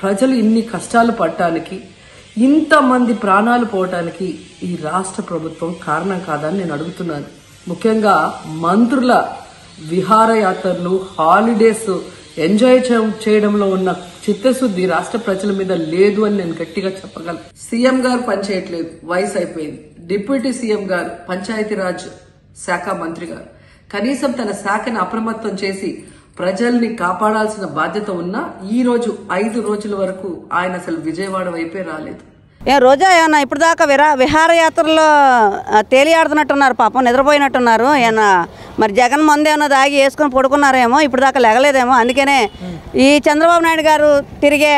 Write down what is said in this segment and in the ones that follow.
ప్రజలు ఇన్ని కష్టాలు పడటానికి ఇంతమంది ప్రాణాలు పోవటానికి ఈ రాష్ట్ర ప్రభుత్వం కారణం కాదని నేను అడుగుతున్నాను. ముఖ్యంగా మంత్రుల విహారయాత్రలు హాలిడేస్ ఎంజాయ్ చేయడంలో ఉన్న చిత్తశుద్ధి రాష్ట్ర ప్రజల మీద లేదు అని నేను గట్టిగా చెప్పగలను. సీఎం గారు పనిచేయట్లేదు వయసు అయిపోయింది. డిప్యూటీ సీఎం గారు పంచాయతీరాజ్ శాఖ మంత్రి గారు. కనీసం తన శాఖను అప్రమత్తం చేసి ప్రజల్ని కాపాడాల్సిన బాధ్యత ఉన్నా ఈ రోజు ఐదు రోజుల వరకు ఆయన అసలు విజయవాడ వైపే రాలేదు. ఏ రోజా ఏమన్నా ఇప్పుడు దాకా విరా విహారయాత్రలో తేలియాడుతున్నట్టున్నారు పాపం నిద్రపోయినట్టున్నారు ఏమన్నా మరి జగన్ మందు ఏమన్నా దాగి వేసుకొని పడుకున్నారేమో ఇప్పుడు దాకా లెగలేదేమో. అందుకనే ఈ చంద్రబాబు నాయుడు గారు తిరిగే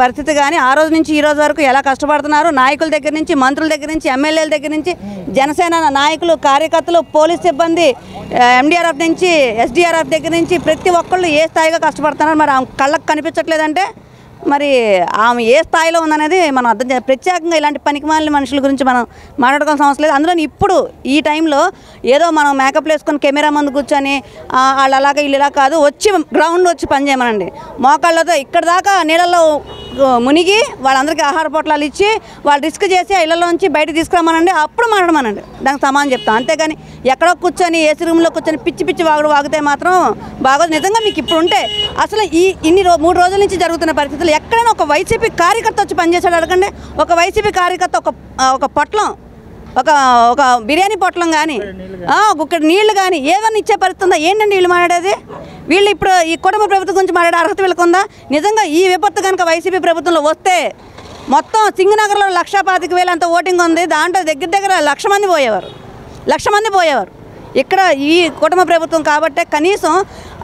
పరిస్థితి కానీ ఆ రోజు నుంచి ఈ రోజు వరకు ఎలా కష్టపడుతున్నారు? నాయకుల దగ్గర నుంచి మంత్రుల దగ్గర నుంచి ఎమ్మెల్యేల దగ్గర నుంచి జనసేన నాయకులు కార్యకర్తలు పోలీస్ సిబ్బంది ఎండిఆర్ఎఫ్ నుంచి ఎస్డిఆర్ఎఫ్ దగ్గర నుంచి ప్రతి ఒక్కళ్ళు ఏ స్థాయిగా కష్టపడుతున్నారు? మరి ఆ కళ్ళకు కనిపించట్లేదంటే మరి ఆమె ఏ స్థాయిలో ఉందనేది మనం అర్థం చేయాలి ప్రత్యేకంగా ఇలాంటి పనికిమాలిన మనుషుల గురించి మనం మాట్లాడుకోవాల్సిన అవసరం లేదు. అందులో ఇప్పుడు ఈ టైంలో ఏదో మనం మేకప్ వేసుకొని కెమెరా ముందు కూర్చొని వాళ్ళు అలాగా వీళ్ళు ఇలా కాదు వచ్చి గ్రౌండ్ వచ్చి పని చేయమనండి. మోకాళ్ళతో ఇక్కడ దాకా నీళ్ళల్లో మునిగి వాళ్ళందరికీ ఆహార పొట్లాలు ఇచ్చి వాళ్ళు రిస్క్ చేసి ఇళ్ళలోంచి బయట తీసుకురామనండి అప్పుడు మాట్లాడమనండి. దానికి సమానం చెప్తాం. అంతేగాని ఎక్కడో కూర్చొని ఏసీ రూమ్లో కూర్చొని పిచ్చి పిచ్చి వాగుడు వాగితే మాత్రం బాగోదు. నిజంగా మీకు ఇప్పుడు ఉంటే అసలు ఈ ఇన్ని రో మూడు రోజుల నుంచి జరుగుతున్న పరిస్థితులు ఎక్కడైనా ఒక వైసీపీ కార్యకర్త వచ్చి పనిచేసాడు అడగండి. ఒక వైసీపీ కార్యకర్త ఒక ఒక పొట్లం ఒక ఒక బిర్యానీ పొట్లం కానీ ఒక నీళ్ళు కానీ ఏమన్నా ఇచ్చే పరిస్థితి ఉందా? ఏంటండి వీళ్ళు మాట్లాడేది? వీళ్ళు ఇప్పుడు ఈ కుటుంబ ప్రభుత్వం గురించి మాట్లాడే అర్హత వీళ్ళకు ఉందా? నిజంగా ఈ విపత్తు కనుక వైసీపీ ప్రభుత్వంలో వస్తే మొత్తం సింగనగర్లో లక్ష పాతిక వేలు అంత ఓటింగ్ ఉంది. దాంట్లో దగ్గర దగ్గర లక్ష మంది పోయేవారు. లక్ష మంది పోయేవారు. ఇక్కడ ఈ కుటుంబ ప్రభుత్వం కాబట్టే కనీసం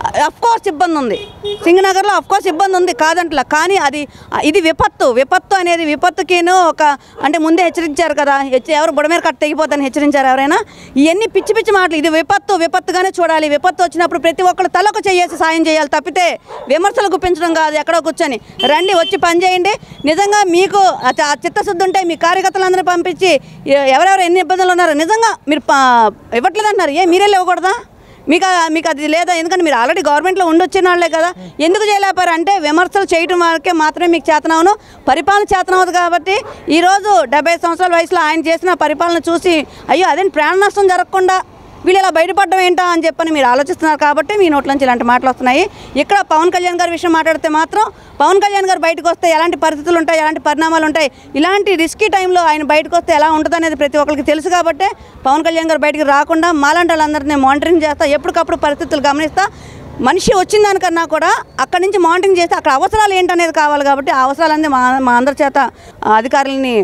కోర్స్ ఇబ్బంది ఉంది. సింగనగర్లో అఫ్ కోర్స్ ఇబ్బంది ఉంది కాదంట్లా. కానీ అది ఇది విపత్తు. విపత్తు అనేది విపత్తుకిను ఒక అంటే ముందే హెచ్చరించారు కదా. హెచ్చ- ఎవరు బుడమేర కట్ట తెగిపోతాని హెచ్చరించారు ఎవరైనా. ఇవన్నీ పిచ్చి పిచ్చి మాటలు. ఇది విపత్తు. విపత్తుగానే చూడాలి. విపత్తు వచ్చినప్పుడు ప్రతి ఒక్కరు తలకు చేసి సాయం చేయాలి. తప్పితే విమర్శలు గుప్పించడం కాదు. ఎక్కడో కూర్చొని. రండి వచ్చి పని చేయండి. నిజంగా మీకు ఆ చిత్తశుద్ధి ఉంటే మీ కార్యకర్తలందరినీ పంపించి ఎవరెవరు ఎన్ని ఇబ్బందులు ఉన్నారో నిజంగా మీరు ప- ఏ మీరే ఇవ్వకూడదా మీకు మీకు అది లేదా? ఎందుకంటే మీరు ఆల్రెడీ గవర్నమెంట్లో ఉండొచ్చిన వాళ్ళే కదా. ఎందుకు చేయలేపారు అంటే విమర్శలు చేయడం వరకే మాత్రమే మీకు చేతనవును. పరిపాలన చేతనవదు కాబట్టి ఈరోజు డెబ్బై సంవత్సరాల వయసులో ఆయన చేసిన పరిపాలన చూసి అయ్యో అదేంటి ప్రాణ నష్టం జరగకుండా వీళ్ళు ఇలా బయటపడడం ఏంటా అని చెప్పని మీరు ఆలోచిస్తున్నారు కాబట్టి మీ నోట్లోంచి ఇలాంటి మాటలు వస్తున్నాయి. ఇక్కడ పవన్ కళ్యాణ్ గారి విషయం మాట్లాడితే మాత్రం పవన్ కళ్యాణ్ గారు బయటకు వస్తే ఎలాంటి పరిస్థితులు ఉంటాయి ఎలాంటి పరిణామాలు ఉంటాయి ఇలాంటి రిస్కీ టైంలో ఆయన బయటకు వస్తే ఎలా ఉంటుంది అనేది ప్రతి ఒక్కరికి తెలుసు కాబట్టి పవన్ కళ్యాణ్ గారు బయటకు రాకుండా మాలాంటి వాళ్ళందరినీ మానిటరింగ్ చేస్తా ఎప్పటికప్పుడు పరిస్థితులు గమనిస్తా. మనిషి వచ్చిన దానికన్నా కూడా అక్కడి నుంచి మానిటరింగ్ చేస్తే అక్కడ అవసరాలు ఏంటనేది కావాలి కాబట్టి ఆ అవసరాలన్నీ మా మా అందరి చేత అధికారులని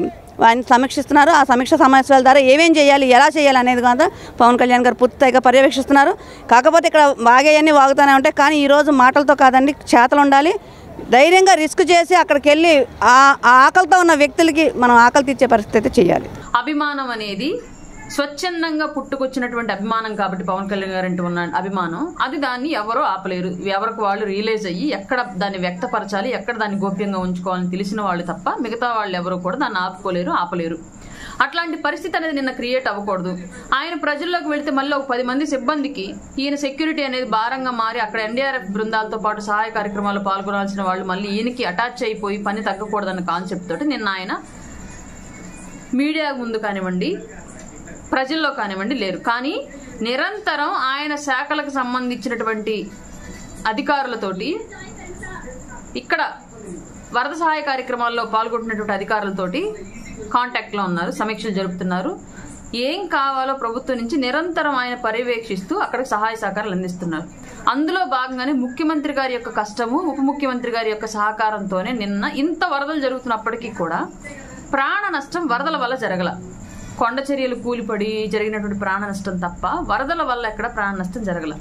ఆయన సమీక్షిస్తున్నారు. ఆ సమీక్ష సమావేశాల ద్వారా ఏమేం చేయాలి ఎలా చేయాలి అనేది కాదు పవన్ కళ్యాణ్ గారు పూర్తిగా పర్యవేక్షిస్తున్నారు. కాకపోతే ఇక్కడ వాగేయన్నీ వాగుతూనే ఉంటాయి కానీ ఈరోజు మాటలతో కాదండి చేతలు ఉండాలి. ధైర్యంగా రిస్క్ చేసి అక్కడికి వెళ్ళి ఆ ఆకలితో ఉన్న వ్యక్తులకి మనం ఆకలి తీర్చే పరిస్థితి చేయాలి. అభిమానం అనేది స్వచ్ఛందంగా పుట్టుకొచ్చినటువంటి అభిమానం కాబట్టి పవన్ కళ్యాణ్ గారు అంటే ఉన్న అభిమానం అది దాన్ని ఎవరో ఆపలేరు. ఎవరికి వాళ్ళు రియలైజ్ అయ్యి ఎక్కడ దాన్ని వ్యక్తపరచాలి ఎక్కడ దాన్ని గోప్యంగా ఉంచుకోవాలని తెలిసిన వాళ్ళు తప్ప మిగతా వాళ్ళు ఎవరు కూడా దాన్ని ఆపుకోలేరు ఆపలేరు. అట్లాంటి పరిస్థితి అనేది నిన్న క్రియేట్ అవ్వకూడదు. ఆయన ప్రజల్లోకి వెళితే మళ్ళీ ఒక పది మంది సిబ్బందికి ఈయన సెక్యూరిటీ అనేది భారంగా మారి అక్కడ ఎన్డీఆర్ఎఫ్ బృందాలతో పాటు సహాయ కార్యక్రమాల్లో పాల్గొనాల్సిన వాళ్ళు మళ్ళీ ఈయనకి అటాచ్ అయిపోయి పని తగ్గకూడదన్న కాన్సెప్ట్ తోటి నిన్న ఆయన మీడియా ముందు కానివ్వండి ప్రజల్లో కానివ్వండి లేరు. కానీ నిరంతరం ఆయన శాఖలకు సంబంధించినటువంటి అధికారులతోటి ఇక్కడ వరద సహాయ కార్యక్రమాల్లో పాల్గొంటున్నటువంటి అధికారులతోటి కాంటాక్ట్లో ఉన్నారు సమీక్షలు జరుపుతున్నారు. ఏం కావాలో ప్రభుత్వం నుంచి నిరంతరం ఆయన పర్యవేక్షిస్తూ అక్కడికి సహాయ సహకారాలు అందిస్తున్నారు. అందులో భాగంగానే ముఖ్యమంత్రి గారి యొక్క కష్టము ఉప ముఖ్యమంత్రి గారి యొక్క సహకారంతోనే నిన్న ఇంత వరదలు జరుగుతున్నప్పటికీ కూడా ప్రాణ నష్టం వరదల వల్ల జరగల. కొండ చర్యలు కూలిపడి జరిగినటువంటి ప్రాణ నష్టం తప్ప వరదల వల్ల ఎక్కడ ప్రాణ నష్టం జరగల.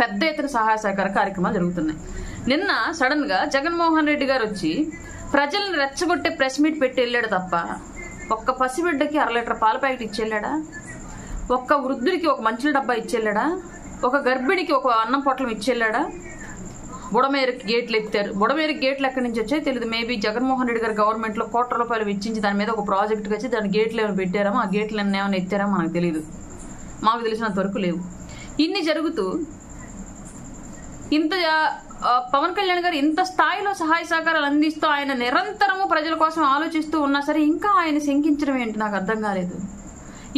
పెద్ద ఎత్తున సహాయ సహకార కార్యక్రమాలు జరుగుతున్నాయి. నిన్న సడన్గా జగన్మోహన్ రెడ్డి గారు వచ్చి ప్రజల్ని రెచ్చగొట్టే ప్రెస్ మీట్ పెట్టి వెళ్ళాడు తప్ప ఒక్క పసిబిడ్డకి అర లీటర్ పాల ప్యాకెట్ ఇచ్చేళ్ళాడా ఒక్క వృద్ధుడికి ఒక మంచుల డబ్బా ఇచ్చేళ్ళాడా ఒక గర్భిణికి ఒక అన్నం పొట్లం ఇచ్చేళ్ళాడా బుడమేరుకి గేట్లు ఎత్తారు. బుడమేరుకి గేట్లు ఎక్కడి నుంచి వచ్చాయి తెలియదు మేబీ జగన్మోహన్ రెడ్డి గారు గవర్నమెంట్లో కోట్ల రూపాయలు వెచ్చించి దాని మీద ఒక ప్రాజెక్ట్కి వచ్చి దాని గేట్లు ఏమైనా పెట్టారో ఆ గేట్లు ఏమైనా ఎత్తారో మనకు తెలియదు మాకు తెలిసినంత వరకు లేవు. ఇన్ని జరుగుతూ ఇంత పవన్ కళ్యాణ్ గారు ఇంత స్థాయిలో సహాయ సహకారాలు అందిస్తూ ఆయన నిరంతరము ప్రజల కోసం ఆలోచిస్తూ ఉన్నా సరే ఇంకా ఆయన శంకించడం ఏంటి నాకు అర్థం కాలేదు.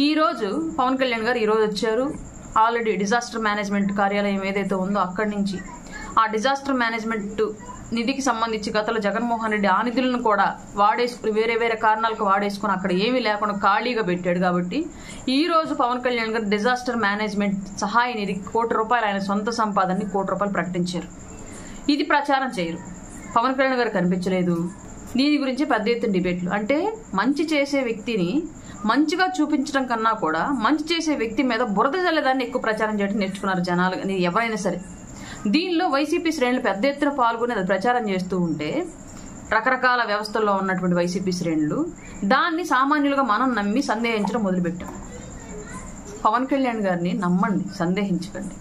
ఈ రోజు పవన్ కళ్యాణ్ గారు ఈ రోజు వచ్చారు. ఆల్రెడీ డిజాస్టర్ మేనేజ్మెంట్ కార్యాలయం ఏదైతే ఉందో అక్కడి నుంచి ఆ డిజాస్టర్ మేనేజ్మెంట్ నిధికి సంబంధించి గతంలో జగన్మోహన్ రెడ్డి ఆ నిధులను కూడా వాడేసుకుని వేరే వేరే కారణాలకు వాడేసుకుని అక్కడ ఏమీ లేకుండా ఖాళీగా పెట్టాడు కాబట్టి ఈ రోజు పవన్ కళ్యాణ్ గారు డిజాస్టర్ మేనేజ్మెంట్ సహాయ నిధి కోటి రూపాయలు ఆయన సొంత సంపాదనని కోటి రూపాయలు ప్రకటించారు. ఇది ప్రచారం చేయరు. పవన్ కళ్యాణ్ గారు కనిపించలేదు. దీని గురించి పెద్ద ఎత్తున డిబేట్లు. అంటే మంచి చేసే వ్యక్తిని మంచిగా చూపించడం కన్నా కూడా మంచి చేసే వ్యక్తి మీద బురద జల్లేదాన్ని ఎక్కువ ప్రచారం చేయడం నేర్చుకున్నారు జనాలు. అని ఎవరైనా సరే. దీనిలో వైసీపీ శ్రేణులు పెద్ద ఎత్తున పాల్గొని అది ప్రచారం చేస్తూ ఉంటే రకరకాల వ్యవస్థల్లో ఉన్నటువంటి వైసీపీ శ్రేణులు దాన్ని సామాన్యులుగా మనం నమ్మి సందేహించడం మొదలుపెట్టాం. పవన్ కళ్యాణ్ గారిని నమ్మండి సందేహించకండి.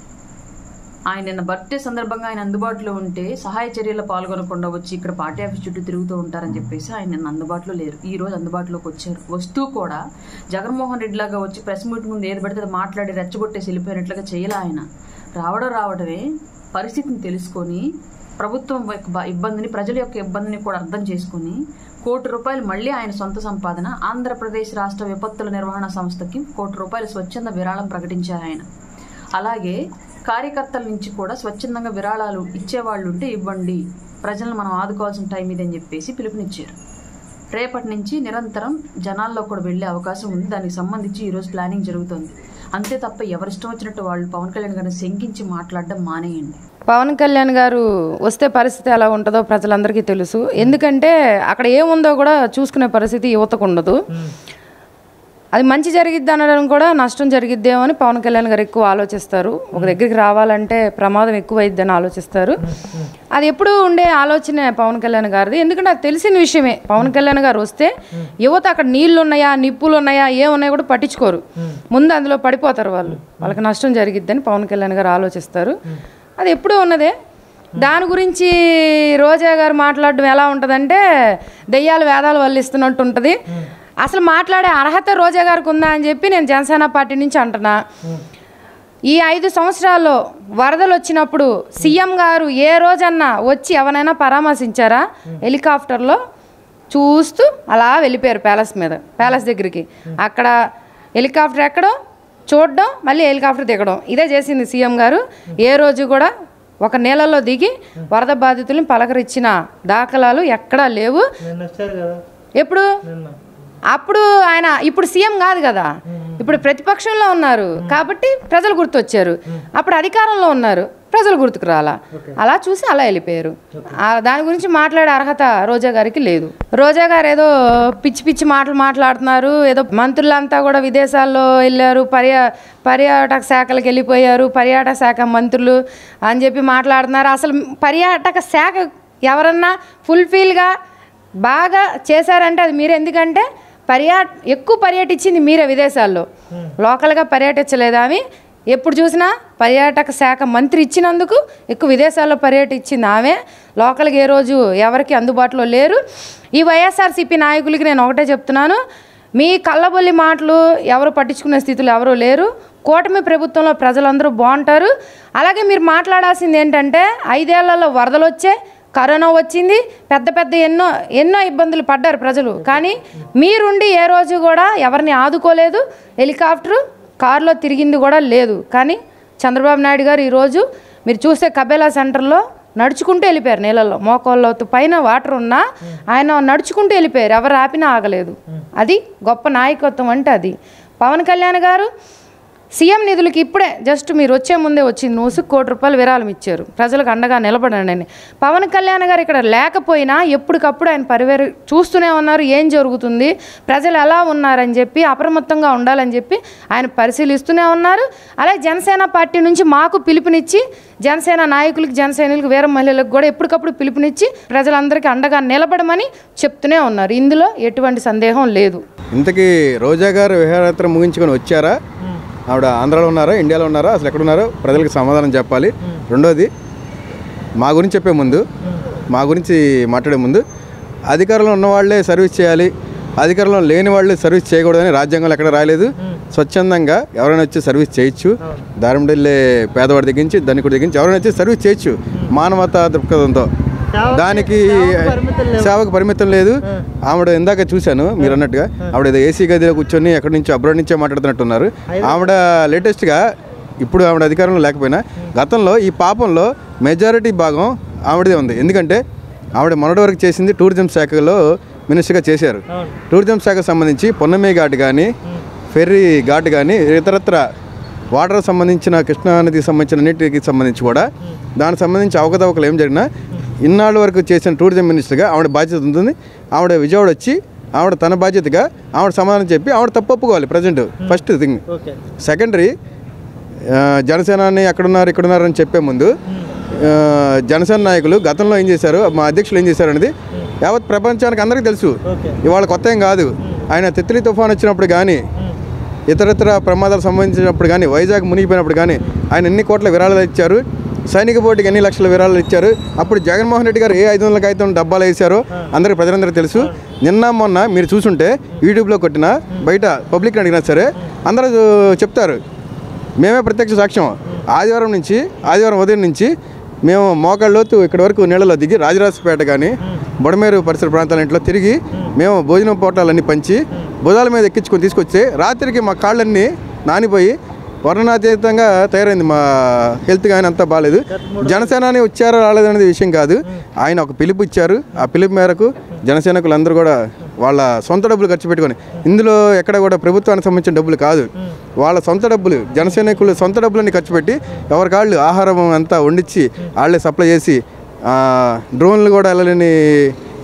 ఆయన నిన్న బర్త్డే సందర్భంగా ఆయన అందుబాటులో ఉంటే సహాయ చర్యల్లో పాల్గొనకుండా వచ్చి ఇక్కడ పార్టీ ఆఫీస్ చుట్టూ తిరుగుతూ ఉంటారని చెప్పేసి ఆయన నిన్న అందుబాటులో లేరు. ఈ రోజు అందుబాటులోకి వచ్చారు. వస్తూ కూడా జగన్మోహన్ రెడ్డి లాగా వచ్చి ప్రెస్ మీట్ ముందు ఏది పడితే అది మాట్లాడి రెచ్చగొట్టేసి వెళ్ళిపోయినట్లుగా చేయాల ఆయన. రావడం రావడమే పరిస్థితిని తెలుసుకొని ప్రభుత్వం యొక్క ఇబ్బందిని ప్రజల యొక్క ఇబ్బందిని కూడా అర్థం చేసుకుని కోటి రూపాయలు మళ్ళీ ఆయన సొంత సంపాదన ఆంధ్రప్రదేశ్ రాష్ట్ర విపత్తుల నిర్వహణ సంస్థకి కోటి రూపాయలు స్వచ్ఛంద విరాళం ప్రకటించారు ఆయన. అలాగే కార్యకర్తల నుంచి కూడా స్వచ్ఛందంగా విరాళాలు ఇచ్చేవాళ్ళు ఉంటే ఇవ్వండి ప్రజలను మనం ఆదుకోవాల్సిన టైం ఇదని చెప్పేసి పిలుపునిచ్చారు. రేపటి నుంచి నిరంతరం జనాల్లో కూడా వెళ్ళే అవకాశం ఉంది. దానికి సంబంధించి ఈరోజు ప్లానింగ్ జరుగుతోంది. అంతే తప్ప ఎవరిష్టం వచ్చినట్టు వాళ్ళు పవన్ కళ్యాణ్ గారిని శంకించి మాట్లాడడం మానేయండి. పవన్ కళ్యాణ్ గారు వస్తే పరిస్థితి ఎలా ఉంటుందో ప్రజలందరికీ తెలుసు. ఎందుకంటే అక్కడ ఏముందో కూడా చూసుకునే పరిస్థితి యువతకు ఉండదు. అది మంచి జరిగిద్ది అనడం కూడా నష్టం జరిగిద్దేమో అని పవన్ కళ్యాణ్ గారు ఎక్కువ ఆలోచిస్తారు. ఒక దగ్గరికి రావాలంటే ప్రమాదం ఎక్కువ అని ఆలోచిస్తారు. అది ఎప్పుడు ఉండే ఆలోచన పవన్ కళ్యాణ్ గారిది. ఎందుకంటే అది తెలిసిన విషయమే. పవన్ కళ్యాణ్ గారు వస్తే యువత అక్కడ నీళ్ళు ఉన్నాయా నిప్పులు ఉన్నాయా ఏమున్నాయో కూడా పట్టించుకోరు. ముందు అందులో పడిపోతారు వాళ్ళు. వాళ్ళకి నష్టం జరిగిద్దని పవన్ కళ్యాణ్ గారు ఆలోచిస్తారు. అది ఎప్పుడూ ఉన్నదే. దాని గురించి రోజా గారు మాట్లాడడం ఎలా ఉంటుందంటే దెయ్యాలు వేదాలు వల్లిస్తున్నట్టు ఉంటుంది. అసలు మాట్లాడే అర్హత రోజా గారికి ఉందా అని చెప్పి నేను జనసేన పార్టీ నుంచి అంటున్నా. ఈ ఐదు సంవత్సరాల్లో వరదలు వచ్చినప్పుడు సీఎం గారు ఏ రోజన్నా వచ్చి ఎవరైనా పరామర్శించారా? హెలికాప్టర్లో చూస్తూ అలా వెళ్ళిపోయారు ప్యాలెస్ మీద ప్యాలెస్ దగ్గరికి. అక్కడ హెలికాప్టర్ ఎక్కడం చూడడం మళ్ళీ హెలికాప్టర్ దిగడం. ఇదే చేసింది సీఎం గారు. ఏ రోజు కూడా ఒక నీళ్ళలో దిగి వరద బాధితుల్ని పలకరించిన దాఖలాలు ఎక్కడా లేవు. ఎప్పుడు? అప్పుడు ఆయన ఇప్పుడు సీఎం కాదు కదా. ఇప్పుడు ప్రతిపక్షంలో ఉన్నారు. కాబట్టి ప్రజలు గుర్తొచ్చారు. అప్పుడు అధికారంలో ఉన్నారు. ప్రజలు గుర్తుకు రాలా. అలా చూసి అలా వెళ్ళిపోయారు. దాని గురించి మాట్లాడే అర్హత రోజా గారికి లేదు. రోజా గారు ఏదో పిచ్చి పిచ్చి మాటలు మాట్లాడుతున్నారు. ఏదో మంత్రులంతా కూడా విదేశాల్లో వెళ్ళారు. పర్యా పర్యాటక శాఖలకు వెళ్ళిపోయారు. పర్యాటక శాఖ మంత్రులు అని చెప్పి మాట్లాడుతున్నారు. అసలు పర్యాటక శాఖ ఎవరన్నా ఫుల్ఫిల్గా బాగా చేశారంటే అది మీరు ఎందుకంటే పర్యా ఎక్కువ పర్యటించింది మీరే విదేశాల్లో. లోకల్గా పర్యటించలేదా ఆమె? ఎప్పుడు చూసినా పర్యాటక శాఖ మంత్రి ఇచ్చినందుకు ఎక్కువ విదేశాల్లో పర్యటించింది ఆమె. లోకల్గా ఏ రోజు ఎవరికి అందుబాటులో లేరు. ఈ వైఎస్ఆర్సీపీ నాయకులకి నేను ఒకటే చెప్తున్నాను. మీ కళ్ళబొల్లి మాటలు ఎవరు పట్టించుకునే స్థితిలో ఎవరూ లేరు. కూటమి ప్రభుత్వంలో ప్రజలందరూ బాగుంటారు. అలాగే మీరు మాట్లాడాల్సింది ఏంటంటే ఐదేళ్ళలో వరదలు వచ్చాయి కరోనా వచ్చింది పెద్ద పెద్ద ఎన్నో ఎన్నో ఇబ్బందులు పడ్డారు ప్రజలు. కానీ మీరుండి ఏ రోజు కూడా ఎవరిని ఆదుకోలేదు హెలికాప్టర్ కారులో తిరిగింది కూడా లేదు. కానీ చంద్రబాబు నాయుడు గారు ఈరోజు మీరు చూస్తే కబేలా సెంటర్లో నడుచుకుంటూ వెళ్ళిపోయారు నీళ్ళల్లో. మోకాళ్ళ పైన వాటర్ ఉన్నా ఆయన నడుచుకుంటూ వెళ్ళిపోయారు. ఎవరు ఆపినా ఆగలేదు. అది గొప్ప నాయకత్వం అంటే అది. పవన్ కళ్యాణ్ గారు సీఎం నిధులకి ఇప్పుడే జస్ట్ మీరు వచ్చే ముందే వచ్చి నూసు కోటి రూపాయలు విరాళం ఇచ్చారు. ప్రజలకు అండగా నిలబడండి పవన్ కళ్యాణ్ గారు ఇక్కడ లేకపోయినా ఎప్పటికప్పుడు ఆయన పరివేరు చూస్తూనే ఉన్నారు. ఏం జరుగుతుంది? ప్రజలు ఎలా ఉన్నారని చెప్పి అప్రమత్తంగా ఉండాలని చెప్పి ఆయన పరిశీలిస్తూనే ఉన్నారు. అలాగే జనసేన పార్టీ నుంచి మాకు పిలుపునిచ్చి జనసేన నాయకులకు జనసైనికులకు వీర మహిళలకు కూడా ఎప్పటికప్పుడు పిలుపునిచ్చి ప్రజలందరికీ అండగా నిలబడమని చెప్తూనే ఉన్నారు. ఇందులో ఎటువంటి సందేహం లేదు. ఇంతకీ రోజా గారు విహారయాత్ర ముగించుకొని వచ్చారా? ఆవిడ ఆంధ్రాలో ఉన్నారా ఇండియాలో ఉన్నారా అసలు ఎక్కడ ఉన్నారో ప్రజలకు సమాధానం చెప్పాలి. రెండోది మా గురించి చెప్పే ముందు మా గురించి మాట్లాడే ముందు అధికారంలో ఉన్న వాళ్ళే సర్వీస్ చేయాలి అధికారంలో లేని వాళ్ళే సర్వీస్ చేయకూడదని రాజ్యాంగంలో ఎక్కడ రాయలేదు. స్వచ్ఛందంగా ఎవరైనా వచ్చి సర్వీస్ చేయొచ్చు. దారిమిడి వెళ్ళే పేదవాడి దగ్గర నుంచి ధనికుడి దగ్గర నుంచి ఎవరైనా వచ్చి సర్వీస్ చేయొచ్చు. మానవతా దృక్పథంతో. దానికి సేవకు పరిమితం లేదు. ఆవిడ ఇందాక చూశాను మీరు అన్నట్టుగా. ఆవిడ ఏదో ఏసీ గదిలో కూర్చొని ఎక్కడి నుంచో అబ్రాడ్ నుంచో మాట్లాడుతున్నట్టున్నారు. ఆవిడ లేటెస్ట్గా ఇప్పుడు ఆవిడ అధికారంలో లేకపోయినా గతంలో ఈ పాపంలో మెజారిటీ భాగం ఆవిడదే ఉంది. ఎందుకంటే ఆవిడ మొన్నటి వరకు చేసింది టూరిజం శాఖలో మినిస్టర్గా చేశారు. టూరిజం శాఖకు సంబంధించి పొన్నమే ఘాట్ కానీ ఫెర్రీ ఘాట్ కానీ ఇతరత్ర వాటర్ సంబంధించిన కృష్ణా నదికి సంబంధించిన నీటికి సంబంధించి కూడా దానికి సంబంధించి అవకతవకలు ఏం జరిగినా ఇన్నాళ్ళ వరకు చేసిన టూరిజం మినిస్టర్గా ఆవిడ బాధ్యత ఉంటుంది. ఆవిడ విజయవాడ వచ్చి ఆవిడ తన బాధ్యతగా ఆవిడ సమాధానం చెప్పి ఆవిడ తప్పు ఒప్పుకోవాలి ప్రజెంట్ ఫస్ట్ థింగ్ సెకండరీ జనసేనాని ఎక్కడున్నారు ఇక్కడున్నారు అని చెప్పే ముందు ఆ, జనసేన నాయకులు గతంలో ఏం చేశారు మా అధ్యక్షులు ఏం చేశారు అనేది యావత్ ప్రపంచానికి అందరికీ తెలుసు. ఇవాళ కొత్త ఏం కాదు. ఆయన తిత్లీ తుఫాన్ వచ్చినప్పుడు కానీ ఇతరత్ర ప్రమాదాలు సంబంధించినప్పుడు కానీ వైజాగ్ మునిగిపోయినప్పుడు కానీ ఆయన ఎన్ని కోట్ల విరాళాలు ఇచ్చారు సైనిక పోటీకి ఎన్ని లక్షల విరాళాలు ఇచ్చారు? అప్పుడు జగన్మోహన్ రెడ్డి గారు ఏ ఐదు వందల ఐదు డబ్బాలు వేశారో అందరికి ప్రజలందరికీ తెలుసు. నిన్న మొన్న మీరు చూసుంటే యూట్యూబ్లో కొట్టిన బయట పబ్లిక్ అడిగినా సరే అందరూ చెప్తారు. మేమే ప్రత్యక్ష సాక్ష్యం. ఆదివారం నుంచి ఆదివారం ఉదయం నుంచి మేము మోకాళ్ళలోతు ఇక్కడ వరకు నీళ్ళలో దిగి రాజరాజపేట కానీ బొడమేరు పరిసర ప్రాంతాల ఇంట్లో తిరిగి మేము భోజనం పోటాలన్నీ పంచి భుజాల మీద ఎక్కించుకొని తీసుకొస్తే రాత్రికి మా కాళ్ళన్నీ నానిపోయి వర్ణనాతీతంగా తయారైంది. మా హెల్త్ కానీ అంతా బాగాలేదు జనసేనని వచ్చారో రాలేదనేది విషయం కాదు. ఆయన ఒక పిలుపు ఇచ్చారు. ఆ పిలుపు మేరకు జనసేనకులు అందరూ కూడా వాళ్ళ సొంత డబ్బులు ఖర్చు పెట్టుకొని ఇందులో ఎక్కడ కూడా ప్రభుత్వానికి సంబంధించిన డబ్బులు కాదు. వాళ్ళ సొంత డబ్బులు జనసైనికులు సొంత డబ్బులన్నీ ఖర్చు పెట్టి ఎవరికాళ్ళు ఆహారం అంతా వండించి వాళ్ళే సప్లై చేసి డ్రోన్లు కూడా వెళ్ళలేని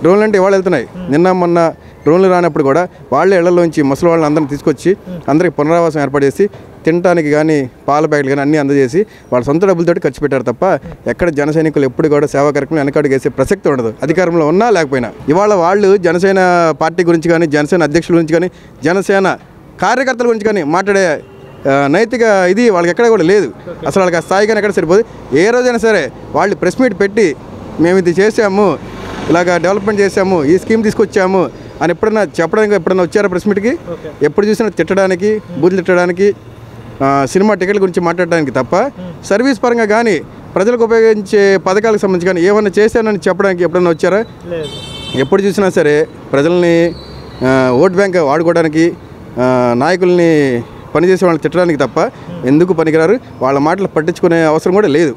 డ్రోన్లు అంటే ఇవాళ వెళ్తున్నాయి. నిన్న మొన్న డ్రోన్లు రానప్పుడు కూడా వాళ్ళే ఇళ్ళలోంచి ముసలి వాళ్ళని అందరిని తీసుకొచ్చి అందరికి పునరావాసం ఏర్పాటు చేసి తినడానికి కానీ పాల ప్యాకెట్లు కానీ అన్నీ అందజేసి వాళ్ళ సొంత డబ్బులతోటి ఖర్చు పెట్టారు తప్ప ఎక్కడ జన సైనికులు ఎప్పుడు కూడా సేవా కార్యక్రమం వెనకాడికి వేసే ప్రసక్తి ఉండదు. అధికారంలో ఉన్నా లేకపోయినా. ఇవాళ వాళ్ళు జనసేన పార్టీ గురించి కానీ జనసేన అధ్యక్షుల గురించి కానీ జనసేన కార్యకర్తల గురించి కానీ మాట్లాడే నైతిక ఇది వాళ్ళకి ఎక్కడ కూడా లేదు. అసలు వాళ్ళకి ఆ స్థాయి కానీ ఎక్కడ సరిపోదు. ఏ రోజైనా సరే వాళ్ళు ప్రెస్ మీట్ పెట్టి మేము ఇది చేసాము ఇలాగ డెవలప్మెంట్ చేసాము ఈ స్కీమ్ తీసుకొచ్చాము అని ఎప్పుడన్నా చెప్పడానికి ఎప్పుడన్నా వచ్చారా ప్రెస్ మీట్కి? ఎప్పుడు చూసినా తిట్టడానికి బూతులు తిట్టడానికి సినిమా టికెట్ల గురించి మాట్లాడడానికి తప్ప సర్వీస్ పరంగా కానీ ప్రజలకు ఉపయోగించే పథకాలకు సంబంధించి కానీ ఏమన్నా చేశానని చెప్పడానికి ఎప్పుడన్నా వచ్చారా? ఎప్పుడు చూసినా సరే ప్రజల్ని ఓట్ బ్యాంక్ వాడుకోవడానికి నాయకుల్ని పనిచేసే వాళ్ళని తిట్టడానికి తప్ప ఎందుకు పనికిరారు? వాళ్ళ మాటలు పట్టించుకునే అవసరం కూడా లేదు.